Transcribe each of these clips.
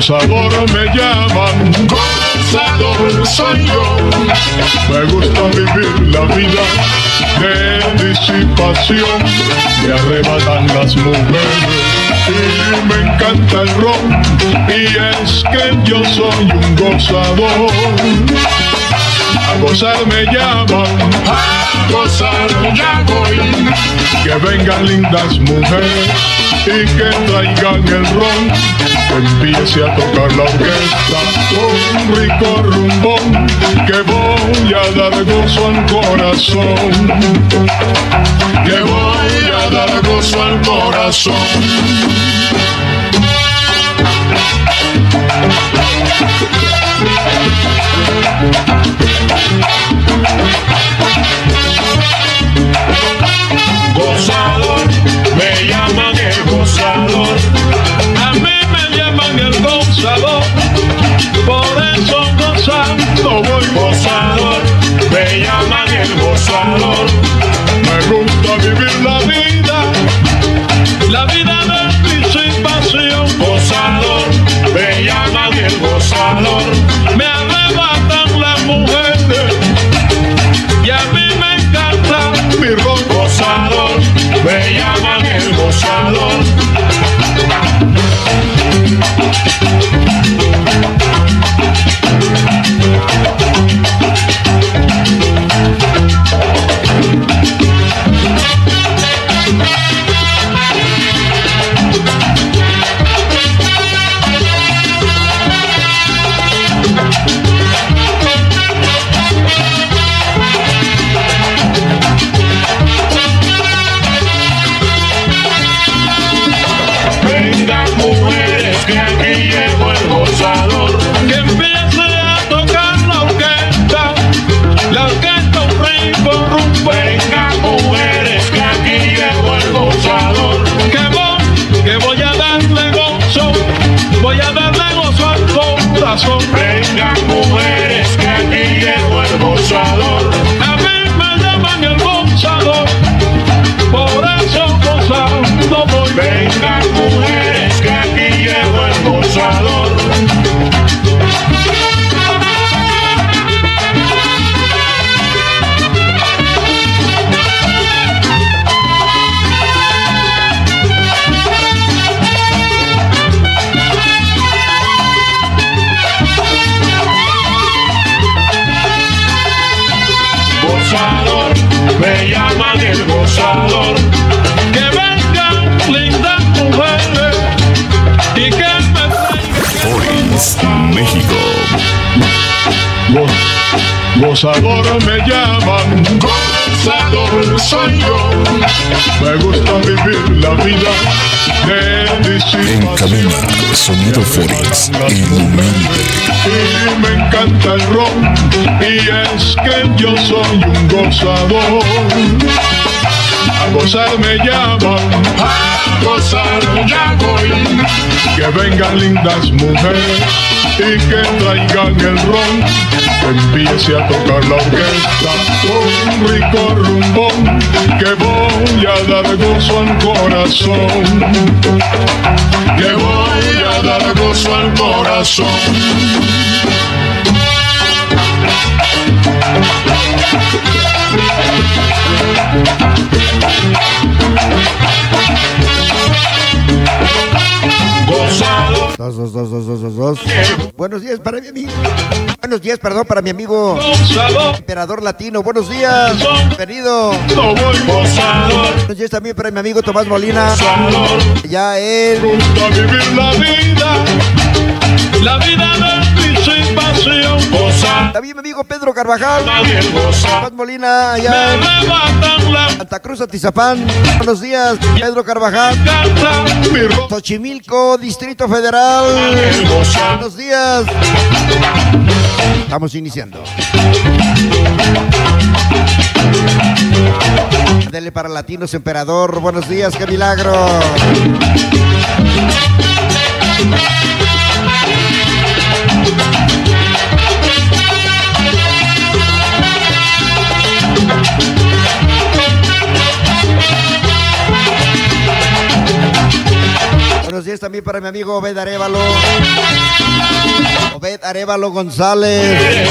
Gozador me llaman, gozador soy yo. Me gusta vivir la vida de disipación. Me arrebatan las mujeres y me encanta el ron. Y es que yo soy un gozador. A gozar me llaman, a gozar ya voy. Que vengan lindas mujeres y que traigan el ron. Empiece a tocar la orquesta un rico rumbón. Que voy a dar gozo al corazón. Que voy a dar gozo al corazón. Me llaman el gozador. Que vengan lindas mujeres y que me. Foris, México. Go- Gozador me llaman, gozador soy yo. Me gusta vivir la vida de En cabina, sonido el humilde. Y me encanta el ron, y es que yo soy un gozador. A gozar me llaman, a gozar ya voy. Que vengan lindas mujeres y que traigan el ron. Empiece a tocar la orquesta un rico rumbón. Que voy a dar gozo al corazón. Que voy a dar gozo al corazón. Buenos días para mi amigo. Buenos días, perdón, para mi amigo Emperador Latino. Buenos días. Bienvenido. Buenos días también para mi amigo Tomás Molina. Ya él. La vida. De. Gozador, También mi amigo Pedro Carvajal. Tomás Molina, allá Santa Cruz, Atizapán. Buenos días, Pedro Carvajal. Xochimilco, Distrito Federal. Buenos días. Estamos iniciando. Dele para Latinos Emperador. Buenos días, qué milagro. También para mi amigo Obed Arevalo. Obed Arevalo González.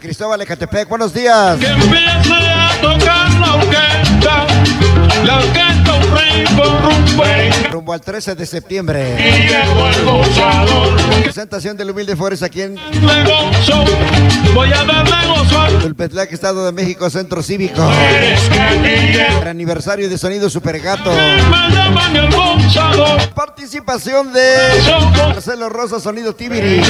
Cristóbal Ecatepec, buenos días. Que empiece a tocar la orquesta, la orquesta un rumbenga. Rumbo al 13 de septiembre. Y Presentación del humilde Forest aquí en voy a Estado de México, Centro Cívico. El aniversario de Sonido Super Gato. me llaman el gozador. Participación de Marcelo Rosa, Sonido Tibiri.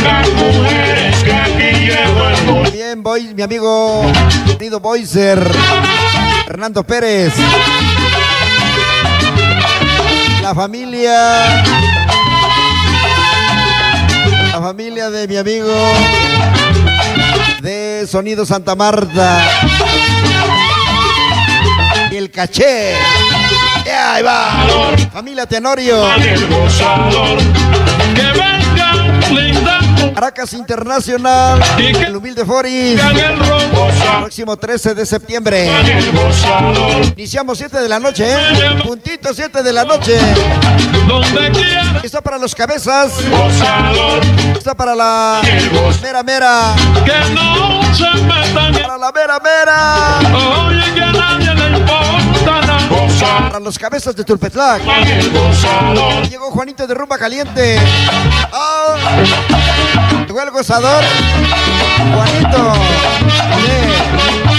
Bien, boy, mi amigo Sonido Boiser. Fernando Pérez. La familia. Familia de mi amigo de Sonido Santa Marta. Y el caché. Ya, ahí va. Familia Tenorio. Caracas Internacional. El humilde Foris. el. Próximo 13 de septiembre. Iniciamos 7 de la noche, ¿eh? Puntito 7 de la noche. Está para los cabezas. Está para la mera mera. Para la mera mera. Para los cabezas de Tulpetlac. Llegó Juanito de Rumba Caliente. ¡Ah! Llegó el gozador. Juanito. De,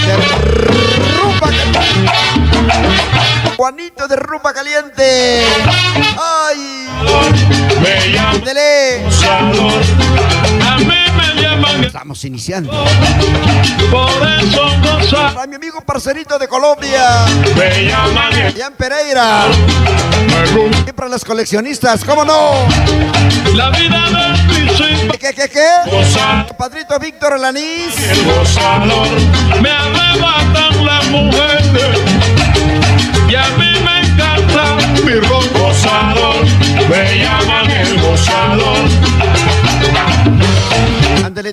de Rumba Caliente. Juanito de Rumba Caliente. ¡Ay! Dele. Estamos iniciando. por eso gozar. Para mi amigo parcerito de Colombia. Jan Pereira. Y para los coleccionistas, ¿cómo no? la vida del. ¿Qué, qué, qué? Padrito Víctor Lanís.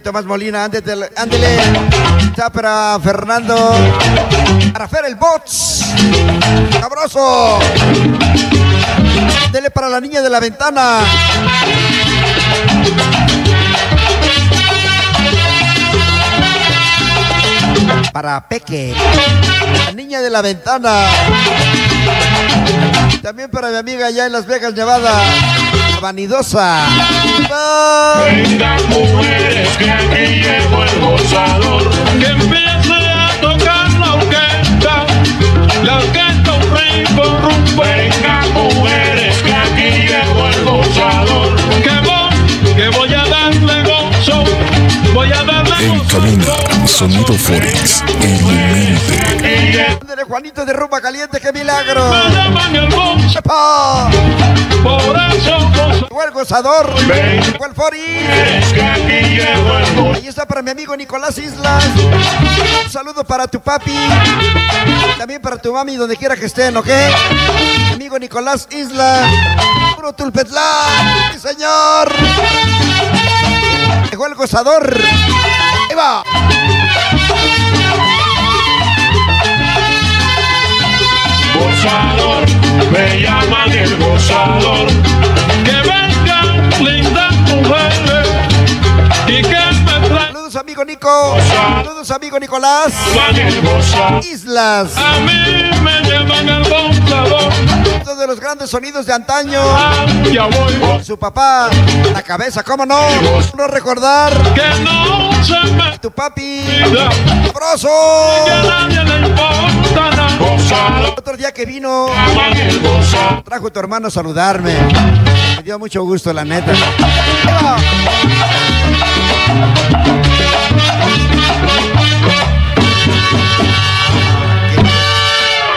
Tomás Molina, ándele, ándele. Para Fernando. Para Fer el Bots. Sabroso. Dele para la niña de la ventana. Para Peque. La niña de la ventana. También para mi amiga allá en Las Vegas, Nevada. Vanidosa. Mujeres que. Que cabina, Sonido Forex, el humilde. Aquí llegó Ándele, Juanito de Rumba Caliente, qué milagro. Llegó el gozador. Llegó el gozo. Ahí está para mi amigo Nicolás Islas. Un saludo para tu papi. También para tu mami, donde quiera que estén, ¿ok? Mi amigo Nicolás Islas. Puro Tulpetlán. ¡Sí, señor! Llegó el gozador. Va. gozador, me llaman el gozador. Que vengan lindas mujeres y que me traigan Saludos, amigo Nico. Saludos, amigo Nicolás. Islas. A mí me llaman el gozador. Uno de los grandes sonidos de antaño. Ah, ya voy, Su papá, la cabeza, ¿cómo no? No recordar. que no Tu papi. ¡Sabroso! Otro día que vino, trajo tu hermano a saludarme. Me dio mucho gusto, la neta.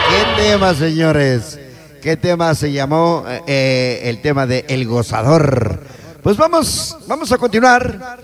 ¿Qué tema, señores? ¿Qué tema se llamó eh, el tema de El Gozador? Pues vamos, vamos a continuar.